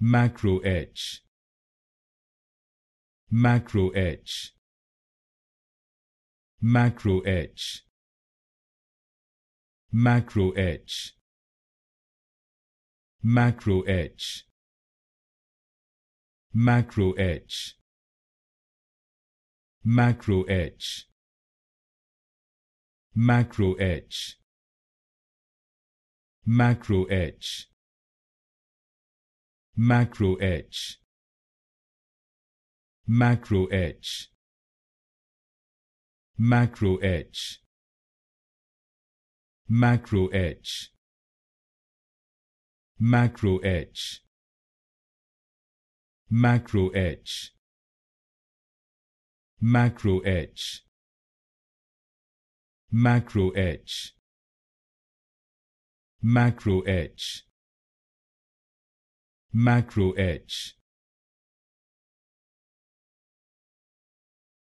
macro etch macro etch macro etch macro etch macro etch macro etch macro etch macro etch macro etch macro etch macro etch macro etch macro etch macro etch macro etch macro etch macro etch macro etch macro etch.